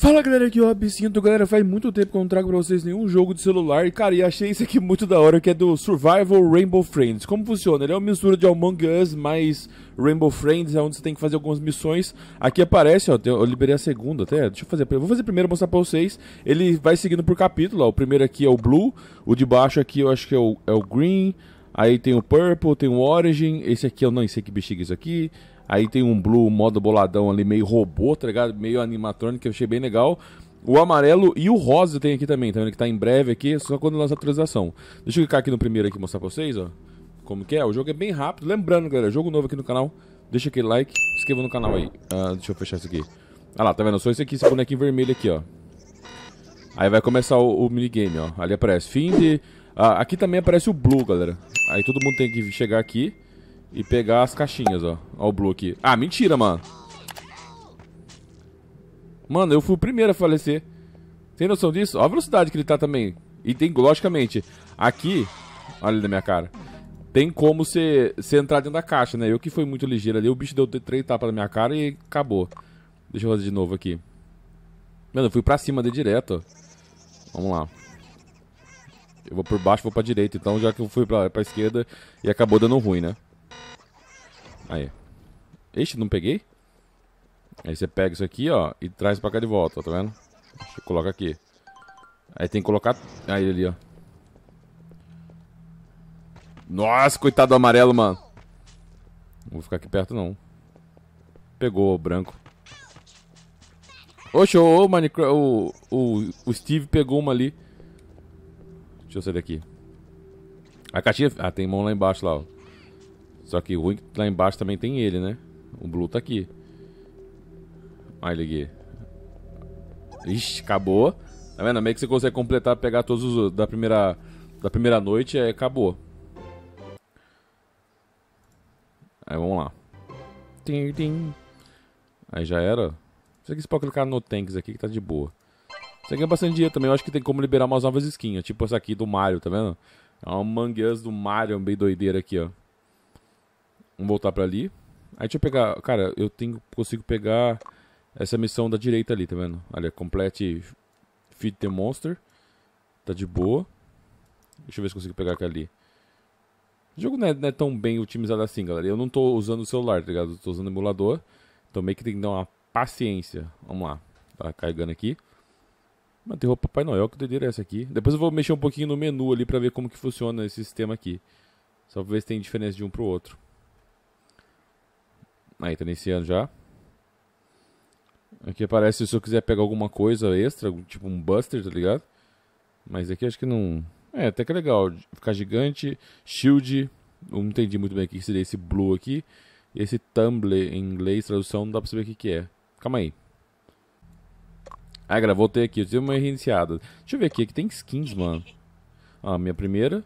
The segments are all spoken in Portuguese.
Fala galera, aqui é o Absinto, galera, faz muito tempo que eu não trago pra vocês nenhum jogo de celular e cara, e achei esse aqui muito da hora, que é do Survival Rainbow Friends. Como funciona? Ele é uma mistura de Among Us mais Rainbow Friends, é onde você tem que fazer algumas missões. Aqui aparece, ó, eu liberei a segunda até, deixa eu fazer, vou fazer primeiro mostrar pra vocês. Ele vai seguindo por capítulo, ó, o primeiro aqui é o Blue, o de baixo aqui eu acho que é o, é o Green, aí tem o Purple, tem o Origin, esse aqui eu não sei que bexiga é isso aqui. Aí tem um blue modo boladão ali, meio robô, tá ligado? Meio animatrônico, que eu achei bem legal. O amarelo e o rosa tem aqui também, tá vendo? Que tá em breve aqui, só quando lança a atualização. Deixa eu clicar aqui no primeiro aqui mostrar pra vocês, ó. Como que é? O jogo é bem rápido. Lembrando, galera, jogo novo aqui no canal. Deixa aquele like, se inscreva no canal aí. Ah, deixa eu fechar isso aqui. Ah lá, tá vendo? Só esse aqui, esse bonequinho vermelho aqui, ó. Aí vai começar o, o minigame, ó. Ali aparece fim de... Ah, aqui também aparece o blue, galera. Aí todo mundo tem que chegar aqui e pegar as caixinhas, ó. Ó o Blue aqui. Ah, mentira, mano. Mano, eu fui o primeiro a falecer. Tem noção disso? Olha a velocidade que ele tá também. E tem, logicamente, aqui... Olha ali na minha cara. Tem como você, entrar dentro da caixa, né? Eu que fui muito ligeiro ali, o bicho deu três tapas na minha cara e acabou. Deixa eu fazer de novo aqui. Mano, eu fui pra cima de direto, ó. Vamos lá. Eu vou por baixo, vou pra direita, então já que eu fui pra, pra esquerda e acabou dando ruim, né? Aí. Ixi, não peguei? Aí você pega isso aqui, ó, e traz pra cá de volta, ó, tá vendo? Deixa eu colocar aqui. Aí tem que colocar... Aí ali, ó. Nossa, coitado do amarelo, mano. Não vou ficar aqui perto, não. Pegou o branco. Oxe, o, Minecraft, o, o, o Steve pegou uma ali. Deixa eu sair daqui. A caixinha... Ah, tem mão lá embaixo, lá, ó. Só que o ruim lá embaixo também tem ele, né? O Blue tá aqui. Olha ele aqui. Ixi, acabou. Tá vendo? Meio que você consegue completar, pegar todos os da primeira, da primeira noite, aí acabou. Aí vamos lá. Aí já era. Isso aqui você pode clicar no tanks aqui que tá de boa. Aqui é bastante dinheiro também. Eu acho que tem como liberar umas novas skins. Tipo essa aqui do Mario, tá vendo? É uma mangueiras do Mario, bem doideira aqui, ó. Vamos voltar pra ali. Aí deixa eu pegar... Cara, eu tenho, consigo pegar essa missão da direita ali, tá vendo? Olha, complete Feed the Monster. Tá de boa. Deixa eu ver se consigo pegar aquela ali. O jogo não é, não é, tão bem otimizado assim, galera. Eu não tô usando o celular, tá ligado? Eu tô usando o emulador. Então meio que tem que dar uma paciência. Vamos lá. Tá carregando aqui. Manter roupa Papai Noel, que doideira é essa aqui. Depois eu vou mexer um pouquinho no menu ali pra ver como que funciona esse sistema aqui. Só pra ver se tem diferença de um pro outro. Aí, tá iniciando já. Aqui aparece se eu quiser pegar alguma coisa extra, tipo um Buster, tá ligado? Mas aqui acho que não... É, até que é legal. Ficar gigante, shield... Não entendi muito bem o que seria esse blue aqui. E esse tumble em inglês, tradução, não dá pra saber o que, que é. Calma aí. Ah, galera, voltei aqui. Eu tive uma reiniciada. Deixa eu ver aqui. Aqui tem skins, mano. Ó, minha primeira.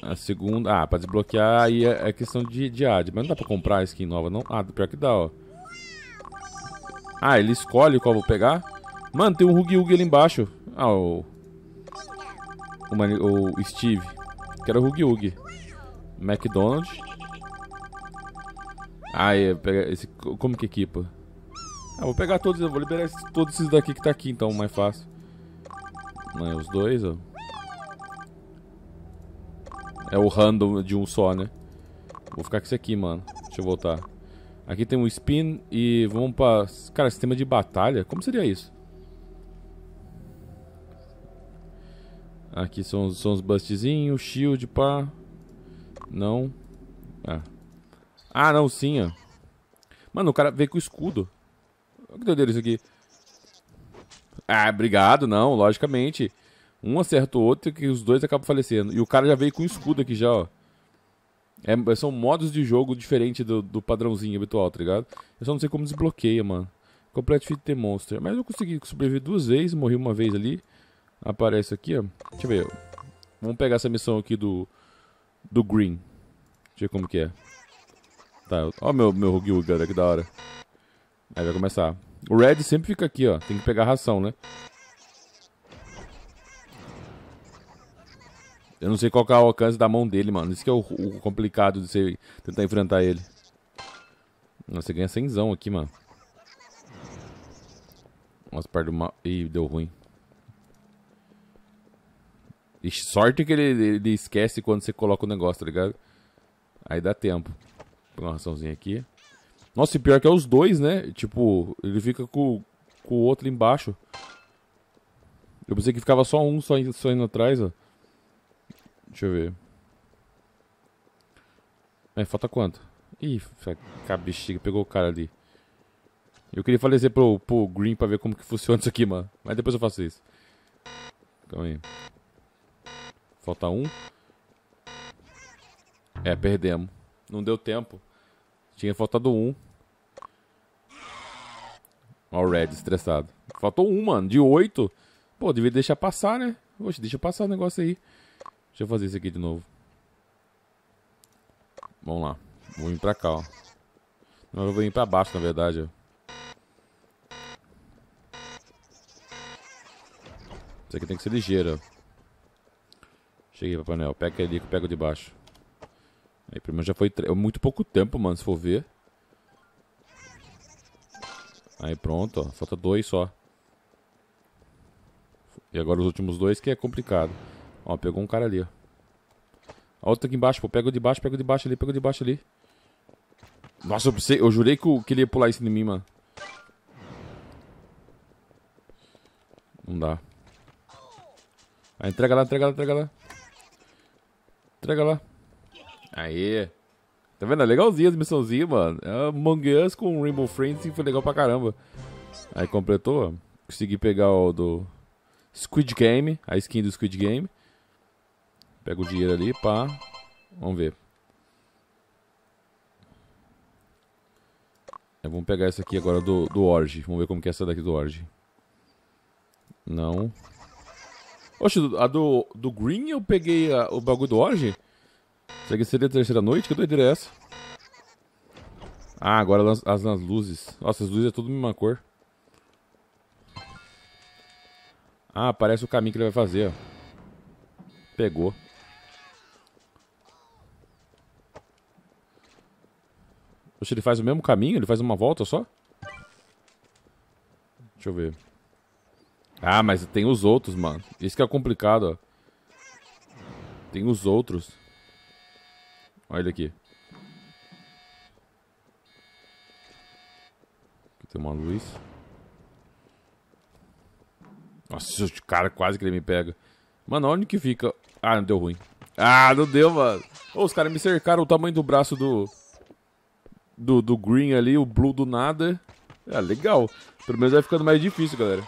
A segunda. Ah, pra desbloquear aí é, é questão de, de ad. Mas não dá pra comprar skin nova, não? Ah, pior que dá, ó. Ah, ele escolhe qual vou pegar. Mano, tem um Hug Hug ali embaixo. Ah, o. O, o Steve. Quero o Hug Hug. McDonald's. Ah, é, pega esse. Como que equipa? Ah, vou pegar todos, eu vou liberar todos esses daqui que tá aqui, então, mais fácil. Não é os dois, ó. É o random de um só, né? Vou ficar com esse aqui, mano. Deixa eu voltar. Aqui tem um spin e vamos pra... Cara, sistema de batalha? Como seria isso? Aqui são, são os bustzinhos, shield, pá. Não. Ah. ah, não, sim, ó. Mano, o cara veio com escudo. Que doideira isso aqui. Ah, obrigado, não, logicamente. Um acerta o outro que os dois acabam falecendo. E o cara já veio com escudo aqui já, ó. É, são modos de jogo diferentes do, do padrãozinho habitual, tá ligado? Eu só não sei como desbloqueia, mano. Complete Fit the Monster. Mas eu consegui sobreviver duas vezes, morri uma vez ali. Aparece aqui, ó. Deixa eu ver. Vamos pegar essa missão aqui do. Do Green. Deixa eu ver como que é. Tá, ó meu, meu Hugi galera, que da hora. Aí vai começar. O Red sempre fica aqui, ó. Tem que pegar ração, né? Eu não sei qual é o alcance da mão dele, mano. Isso que é o, o complicado de você tentar enfrentar ele. Você ganha cenzão aqui, mano. Umas partes do. Ih, deu ruim. Sorte que ele, ele esquece quando você coloca o negócio, tá ligado? Aí dá tempo. Vou uma raçãozinha aqui. Nossa, e pior que é os dois, né? Tipo, ele fica com, com o outro embaixo. Eu pensei que ficava só um só, indo, só indo atrás, ó. Deixa eu ver. É, falta quanto? Ih, a bexiga pegou o cara ali. Eu queria falecer pro, pro Green pra ver como que funciona isso aqui, mano. Mas depois eu faço isso. Calma aí. Falta um. É, perdemos. Não deu tempo. Tinha faltado um. Ó o Red estressado. Faltou um, mano. De oito. Pô, devia deixar passar, né? Oxe, deixa passar o negócio aí. Deixa eu fazer isso aqui de novo. Vamos lá. Vou vir pra cá, ó. Não, eu vou vir pra baixo, na verdade, ó. Isso aqui tem que ser ligeiro. Cheguei pra panela. Pega ali que eu pego de baixo. Aí primeiro já foi é muito pouco tempo, mano, se for ver. Aí pronto, ó. Falta dois só. E agora os últimos dois que é complicado. Ó, pegou um cara ali, ó. Ó, outro aqui embaixo, pô. Pega de baixo, pega de baixo ali, pega de baixo ali. Nossa, eu, pensei, eu jurei que, que ele ia pular isso em mim, mano. Não dá. Aí entrega lá, entrega lá, entrega lá. Entrega lá. Aê. Tá vendo? É legalzinho as missãozinhas, mano. É Among Us com Rainbow Friends foi legal pra caramba. Aí completou. Consegui pegar o do Squid Game, a skin do Squid Game. Pega o dinheiro ali, pá. Vamos ver. Vamos pegar essa aqui agora do, do Orge. Vamos ver como que é essa daqui do Orge. Não. Oxe, a do, do Green eu peguei a, o bagulho do Orge? Isso aqui seria a terceira noite? Que doideira é essa? Ah, agora as, as, luzes. Nossa, as luzes é tudo mesma cor. Ah, aparece o caminho que ele vai fazer, ó. Pegou. Oxe, ele faz o mesmo caminho? Ele faz uma volta só? Deixa eu ver. Ah, mas tem os outros, mano. Isso que é complicado, ó. Tem os outros. Olha ele aqui. Aqui tem uma luz. Nossa, o cara quase que ele me pega. Mano, onde que fica? Ah, não deu ruim. Ah, não deu, mano. Oh, os caras me cercaram o tamanho do braço do... Do, do green ali, o blue do nada. Ah, legal. Pelo menos vai ficando mais difícil, galera.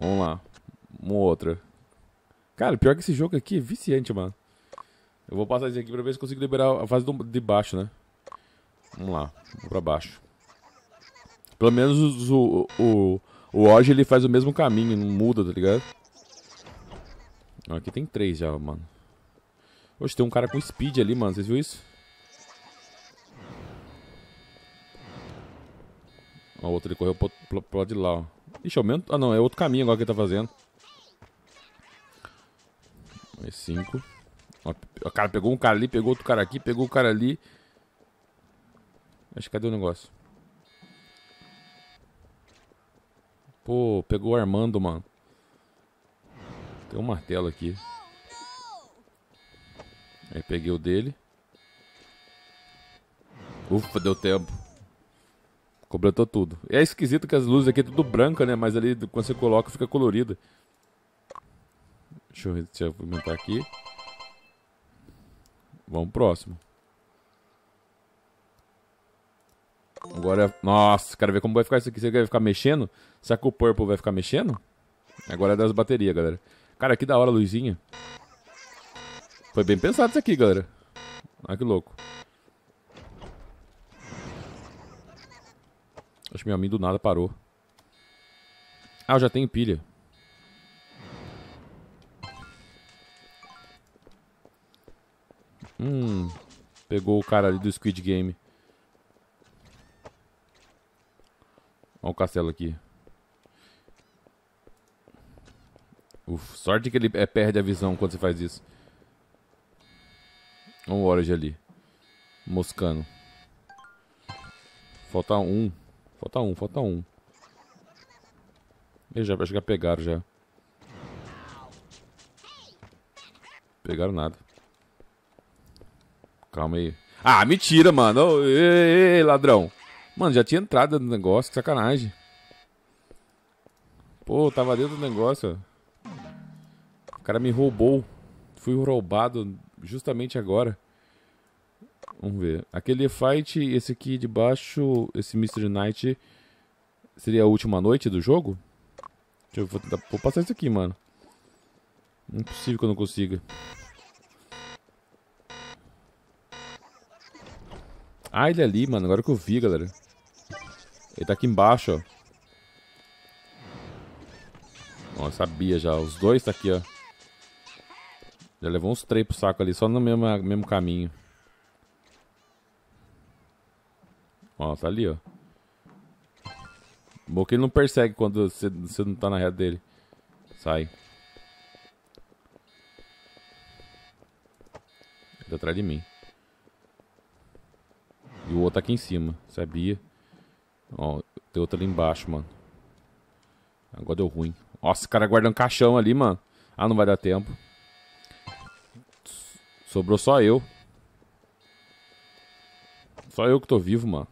Vamos lá. Uma outra. Cara, pior que esse jogo aqui é viciante, mano. Eu vou passar isso aqui pra ver se consigo liberar a fase do, de baixo, né? Vamos lá. Vamos pra baixo. Pelo menos o, o, o ele faz o mesmo caminho, não muda, tá ligado? Aqui tem três já, mano. Hoje tem um cara com speed ali, mano. Vocês viram isso? Ó, o outro ele correu pro, pro, pro lado de lá, ó. Ixi, aumento. Ah, não, é outro caminho agora que ele tá fazendo. Mais cinco. O cara pegou um cara ali, pegou outro cara aqui, pegou o cara ali. Acho que cadê o negócio? Pô, pegou o Armando, mano. Tem um martelo aqui. Aí peguei o dele. Ufa, deu tempo. Completou tudo. É esquisito que as luzes aqui é tudo branca, né? Mas ali quando você coloca fica colorida. Deixa eu, deixa eu aumentar aqui. Vamos próximo. Agora, nossa, quero ver como vai ficar isso aqui. Você vai ficar mexendo? Será que o Purple vai ficar mexendo? Agora é das baterias, galera. Cara, que da hora a luzinha. Foi bem pensado isso aqui, galera. Olha que louco. Acho que meu amigo do nada parou. Ah, eu já tenho pilha. Hum, pegou o cara ali do Squid Game. Olha o castelo aqui. Uf, sorte que ele é, perde a visão quando você faz isso. Olha o Orage ali. Moscando. Falta um. Falta um, falta um. Eles já, acho que já pegaram já. Pegaram nada. Calma aí. Ah, mentira, mano. Ei, ei, ladrão. Mano, já tinha entrado no negócio, que sacanagem. Pô, tava dentro do negócio. O cara me roubou. Fui roubado justamente agora. Vamos ver. Aquele fight, esse aqui de baixo, esse Mystery Night, seria a última noite do jogo? Deixa eu vou, tentar, vou passar isso aqui, mano. Impossível que eu não consiga. Ah, ele é ali, mano. Agora que eu vi, galera. Ele tá aqui embaixo, ó. Ó, sabia já. Os dois tá aqui, ó. Já levou uns três pro saco ali, só no mesmo, mesmo caminho. Ó, tá ali, ó. Bom que ele não persegue quando você, você não tá na reta dele. Sai. Ele tá atrás de mim. E o outro aqui em cima, sabia? Ó, tem outro ali embaixo, mano. Agora deu ruim. Nossa, o cara guarda um caixão ali, mano. Ah, não vai dar tempo. Sobrou só eu. Só eu que tô vivo, mano.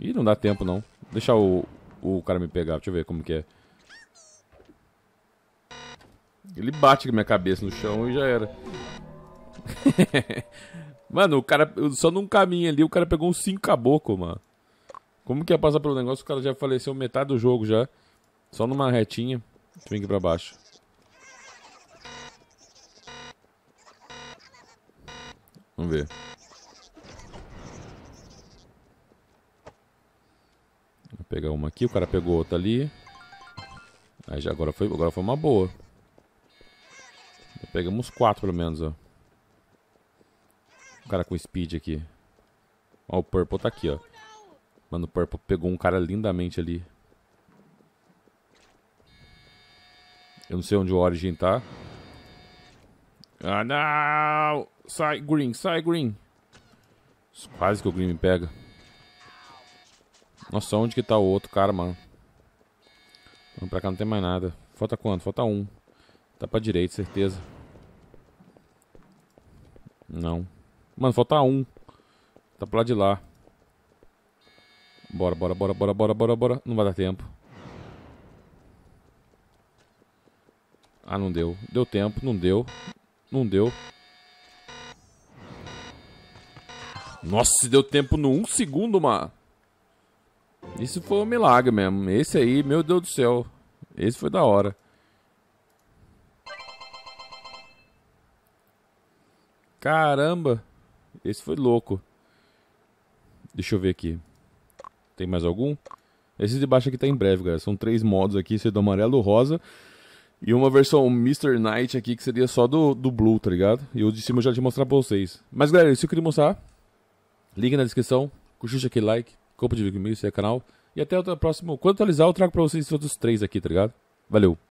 Ih, não dá tempo não. Deixa o, o cara me pegar, deixa eu ver como que é. Ele bate com a minha cabeça no chão e já era. mano, o cara, só num caminho ali, o cara pegou uns 5 caboclos, mano. Como que ia passar pelo negócio? O cara já faleceu metade do jogo já. Só numa retinha. Vir aqui pra baixo. Vamos ver. Vou pegar uma aqui, o cara pegou outra ali. Aí já agora foi, agora foi uma boa. Pegamos quatro pelo menos, ó. Cara com speed aqui. Ó, o Purple tá aqui, ó. Mano, o Purple pegou um cara lindamente ali. Eu não sei onde o Origin tá. Ah, não! Sai, Green, sai, Green. Quase que o Green me pega. Nossa, onde que tá o outro cara, mano? Vamos pra cá, não tem mais nada. Falta quanto? Falta um. Tá pra direita, certeza. Não. Mano, falta um. Tá pro lado de lá. Bora, bora, bora, bora, bora, bora, bora. Não vai dar tempo. Ah, não deu. Deu tempo, não deu. Não deu. Nossa, deu tempo no um segundo, mano. Isso foi um milagre mesmo. Esse aí, meu Deus do céu. Esse foi da hora. Caramba. Esse foi louco. Deixa eu ver aqui. Tem mais algum? Esse de baixo aqui tá em breve, galera. São três modos aqui, esse do amarelo, rosa. E uma versão Mr. Knight aqui, que seria só do, do Blue, tá ligado? E o de cima eu já te mostrar pra vocês. Mas, galera, isso eu queria mostrar. Link na descrição. Curte aquele like. De comigo, esse é canal. E até o próximo. Quando atualizar, eu trago pra vocês todos os três aqui, tá ligado? Valeu!